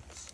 เ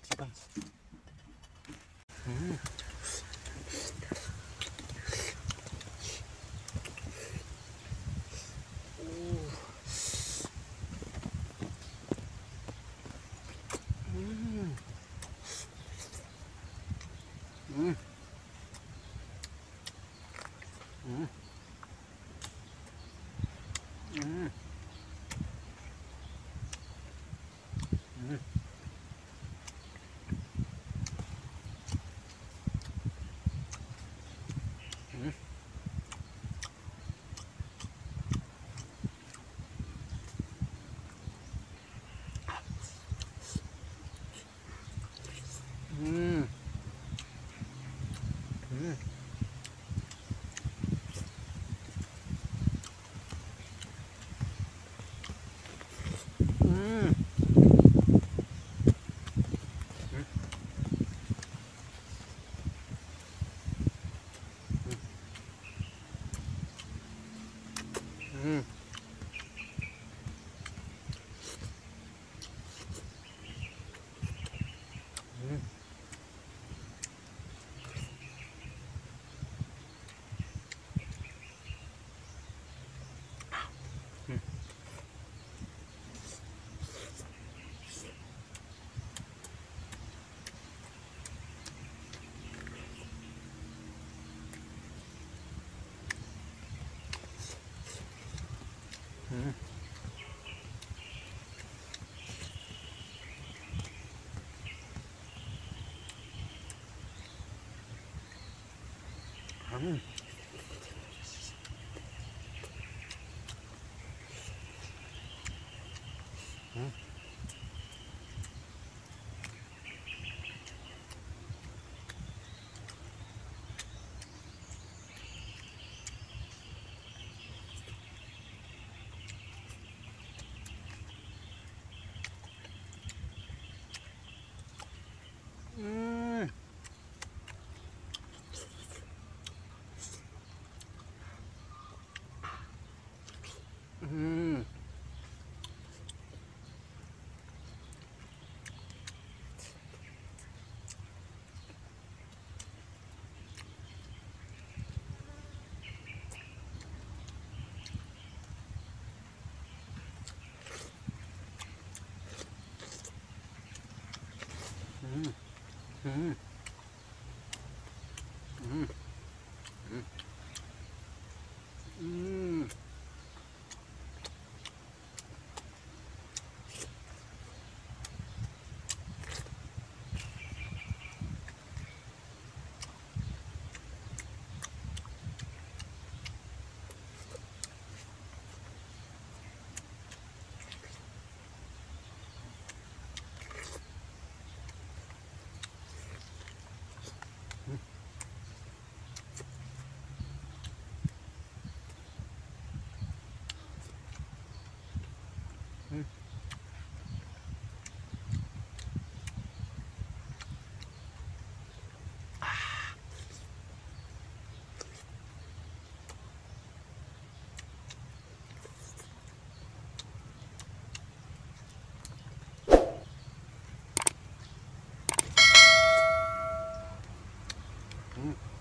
Thanks, guys. Mm-hmm. Mm-hmm. Mm.